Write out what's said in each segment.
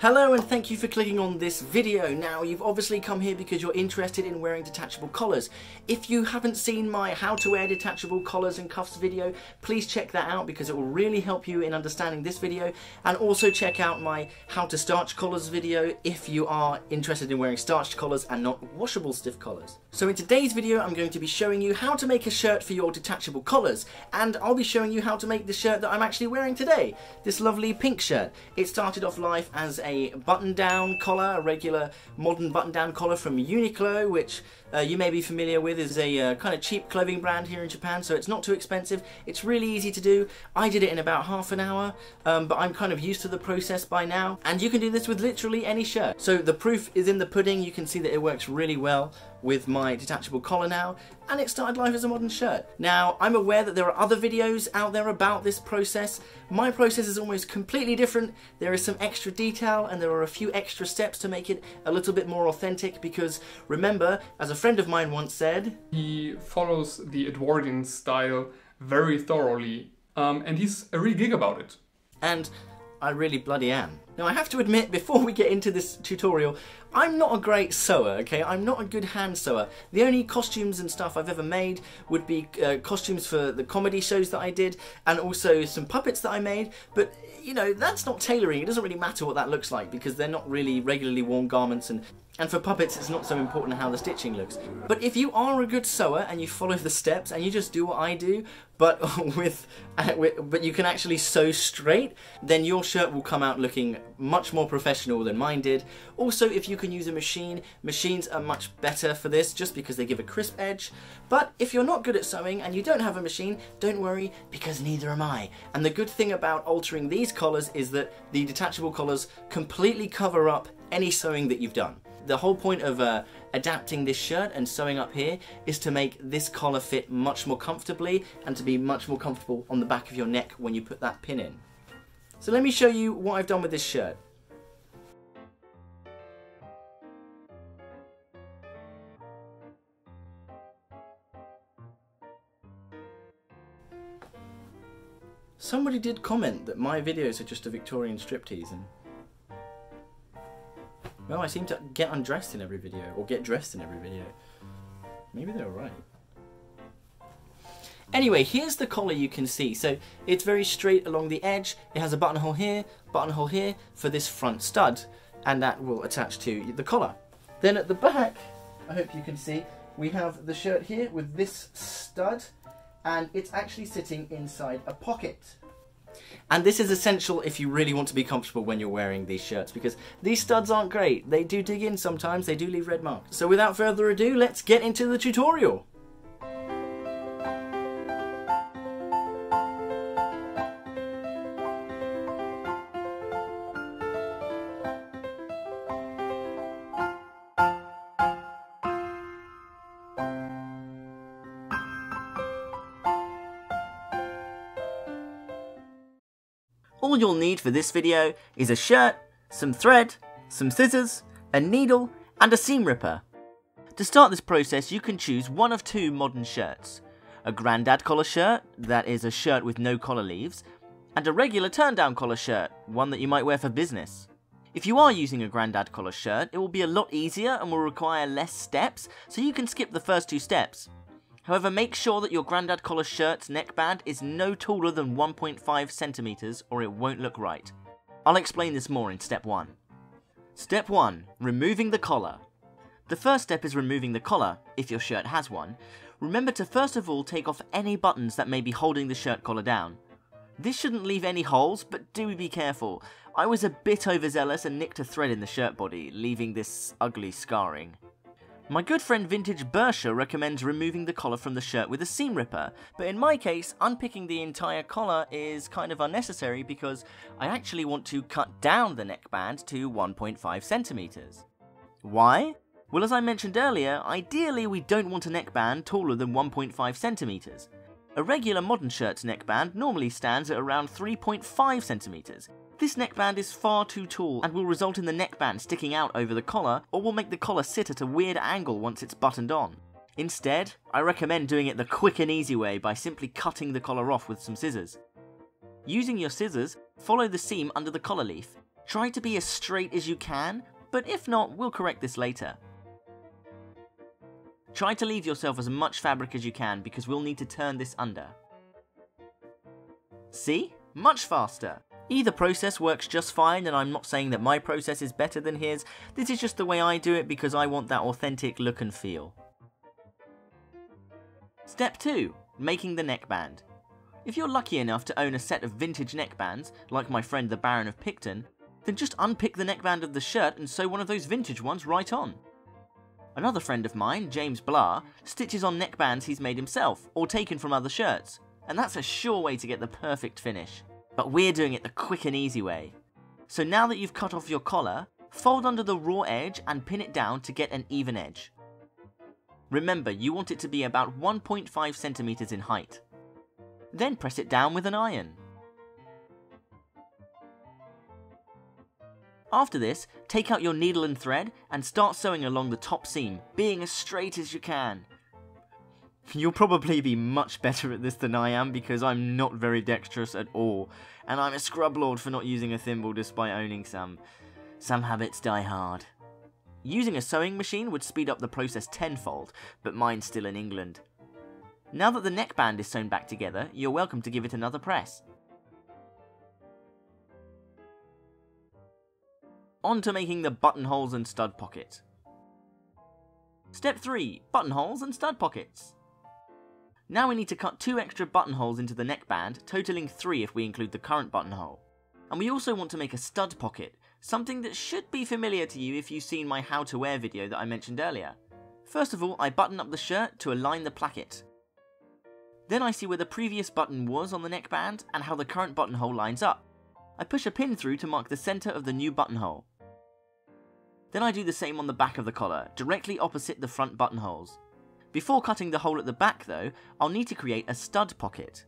Hello and thank you for clicking on this video. Now you've obviously come here because you're interested in wearing detachable collars. If you haven't seen my how to wear detachable collars and cuffs video, please check that out because it will really help you in understanding this video and also check out my how to starch collars video if you are interested in wearing starched collars and not washable stiff collars. So in today's video I'm going to be showing you how to make a shirt for your detachable collars and I'll be showing you how to make the shirt that I'm actually wearing today. This lovely pink shirt. It started off life as a button-down collar, a regular modern button-down collar from Uniqlo, which uh, you may be familiar with is a uh, kind of cheap clothing brand here in Japan, so it's not too expensive. It's really easy to do. I did it in about half an hour, um, but I'm kind of used to the process by now. And you can do this with literally any shirt. So the proof is in the pudding. You can see that it works really well with my detachable collar now, and it started life as a modern shirt. Now, I'm aware that there are other videos out there about this process. My process is almost completely different. There is some extra detail and there are a few extra steps to make it a little bit more authentic because remember, as a friend of mine once said, He follows the Edwardian style very thoroughly, um, and he's a real gig about it. and I really bloody am. Now I have to admit, before we get into this tutorial, I'm not a great sewer, okay? I'm not a good hand sewer. The only costumes and stuff I've ever made would be uh, costumes for the comedy shows that I did, and also some puppets that I made, but you know, that's not tailoring. It doesn't really matter what that looks like because they're not really regularly worn garments and and for puppets, it's not so important how the stitching looks. But if you are a good sewer and you follow the steps and you just do what I do, but with, uh, with but you can actually sew straight, then your shirt will come out looking much more professional than mine did. Also, if you can use a machine, machines are much better for this just because they give a crisp edge. But if you're not good at sewing and you don't have a machine, don't worry because neither am I. And the good thing about altering these collars is that the detachable collars completely cover up any sewing that you've done the whole point of uh, adapting this shirt and sewing up here is to make this collar fit much more comfortably and to be much more comfortable on the back of your neck when you put that pin in. So let me show you what I've done with this shirt. Somebody did comment that my videos are just a Victorian striptease and well, I seem to get undressed in every video, or get dressed in every video. Maybe they're right. Anyway, here's the collar you can see. So it's very straight along the edge. It has a buttonhole here, buttonhole here for this front stud, and that will attach to the collar. Then at the back, I hope you can see, we have the shirt here with this stud, and it's actually sitting inside a pocket. And this is essential if you really want to be comfortable when you're wearing these shirts because these studs aren't great. They do dig in sometimes, they do leave red marks. So without further ado, let's get into the tutorial. All you'll need for this video is a shirt, some thread, some scissors, a needle, and a seam ripper. To start this process, you can choose one of two modern shirts. A grandad collar shirt, that is a shirt with no collar leaves, and a regular turn down collar shirt, one that you might wear for business. If you are using a grandad collar shirt, it will be a lot easier and will require less steps, so you can skip the first two steps. However, make sure that your Grandad collar shirt's neckband is no taller than 1.5 centimeters or it won't look right. I'll explain this more in step 1. Step 1. Removing the collar. The first step is removing the collar, if your shirt has one. Remember to first of all take off any buttons that may be holding the shirt collar down. This shouldn't leave any holes, but do be careful. I was a bit overzealous and nicked a thread in the shirt body, leaving this ugly scarring. My good friend Vintagebursche recommends removing the collar from the shirt with a seam ripper, but in my case, unpicking the entire collar is kind of unnecessary because I actually want to cut down the neckband to 1.5 centimeters. Why? Well, as I mentioned earlier, ideally we don't want a neckband taller than 1.5 centimeters. A regular modern shirt's neckband normally stands at around 3.5 centimeters, this neckband is far too tall and will result in the neckband sticking out over the collar or will make the collar sit at a weird angle once it's buttoned on. Instead, I recommend doing it the quick and easy way by simply cutting the collar off with some scissors. Using your scissors, follow the seam under the collar leaf. Try to be as straight as you can, but if not, we'll correct this later. Try to leave yourself as much fabric as you can because we'll need to turn this under. See? Much faster. Either process works just fine and I'm not saying that my process is better than his, this is just the way I do it because I want that authentic look and feel. Step 2. Making the neckband. If you're lucky enough to own a set of vintage neckbands, like my friend the Baron of Picton, then just unpick the neckband of the shirt and sew one of those vintage ones right on. Another friend of mine, James Blah, stitches on neckbands he's made himself or taken from other shirts, and that's a sure way to get the perfect finish. But we're doing it the quick and easy way. So now that you've cut off your collar, fold under the raw edge and pin it down to get an even edge. Remember, you want it to be about 1.5 centimeters in height. Then press it down with an iron. After this, take out your needle and thread and start sewing along the top seam, being as straight as you can. You'll probably be much better at this than I am because I'm not very dexterous at all, and I'm a scrub lord for not using a thimble despite owning some. Some habits die hard. Using a sewing machine would speed up the process tenfold, but mine's still in England. Now that the neckband is sewn back together, you're welcome to give it another press. On to making the buttonholes and stud pockets. Step 3. Buttonholes and stud pockets. Now we need to cut two extra buttonholes into the neckband, totaling three if we include the current buttonhole. And we also want to make a stud pocket, something that should be familiar to you if you've seen my how to wear video that I mentioned earlier. First of all, I button up the shirt to align the placket. Then I see where the previous button was on the neckband and how the current buttonhole lines up. I push a pin through to mark the centre of the new buttonhole. Then I do the same on the back of the collar, directly opposite the front buttonholes. Before cutting the hole at the back though, I'll need to create a stud pocket.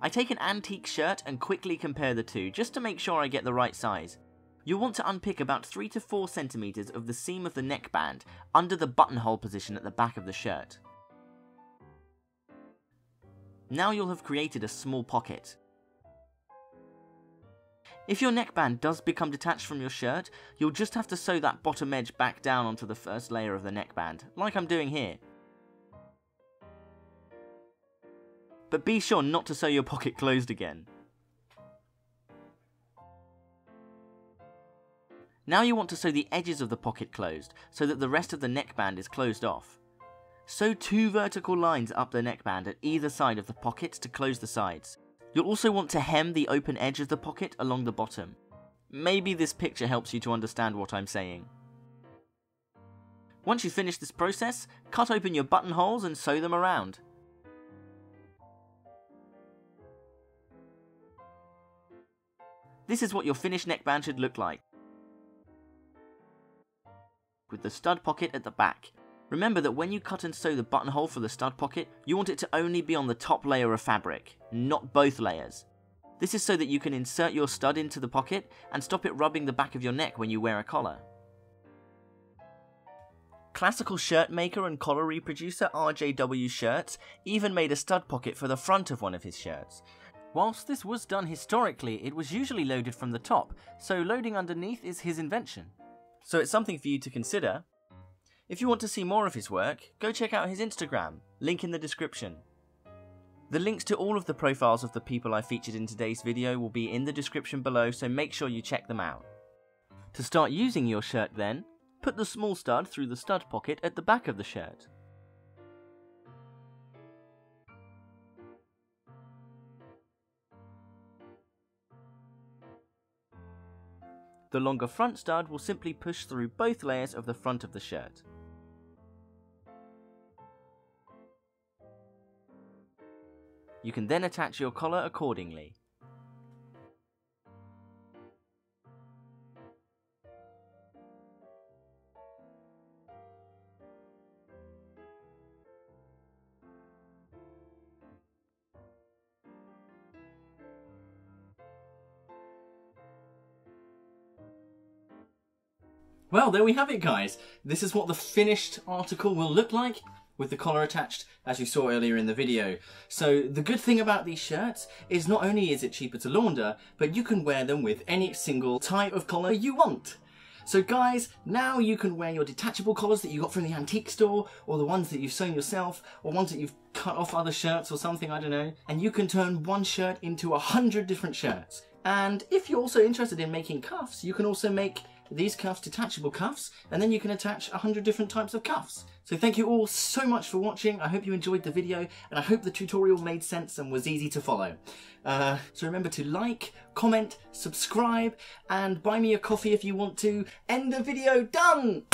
I take an antique shirt and quickly compare the two, just to make sure I get the right size. You'll want to unpick about 3 to 4 centimeters of the seam of the neckband under the buttonhole position at the back of the shirt. Now you'll have created a small pocket. If your neckband does become detached from your shirt, you'll just have to sew that bottom edge back down onto the first layer of the neckband, like I'm doing here. But be sure not to sew your pocket closed again. Now you want to sew the edges of the pocket closed, so that the rest of the neckband is closed off. Sew two vertical lines up the neckband at either side of the pocket to close the sides. You'll also want to hem the open edge of the pocket along the bottom. Maybe this picture helps you to understand what I'm saying. Once you've finished this process, cut open your buttonholes and sew them around. This is what your finished neckband should look like. With the stud pocket at the back. Remember that when you cut and sew the buttonhole for the stud pocket, you want it to only be on the top layer of fabric, not both layers. This is so that you can insert your stud into the pocket and stop it rubbing the back of your neck when you wear a collar. Classical shirt maker and collar reproducer RJW Shirts even made a stud pocket for the front of one of his shirts. Whilst this was done historically, it was usually loaded from the top, so loading underneath is his invention. So it's something for you to consider, if you want to see more of his work, go check out his Instagram, link in the description. The links to all of the profiles of the people I featured in today's video will be in the description below, so make sure you check them out. To start using your shirt then, put the small stud through the stud pocket at the back of the shirt. The longer front stud will simply push through both layers of the front of the shirt. You can then attach your collar accordingly. Well, there we have it, guys. This is what the finished article will look like. with the collar attached as you saw earlier in the video. So the good thing about these shirts is not only is it cheaper to launder, but you can wear them with any single type of collar you want. So guys, now you can wear your detachable collars that you got from the antique store, or the ones that you've sewn yourself, or ones that you've cut off other shirts or something, I don't know, and you can turn one shirt into a hundred different shirts. And if you're also interested in making cuffs, you can also make these cuffs detachable cuffs, and then you can attach a hundred different types of cuffs. So thank you all so much for watching. I hope you enjoyed the video, and I hope the tutorial made sense and was easy to follow. Uh, so remember to like, comment, subscribe, and buy me a coffee if you want to. End the video, done!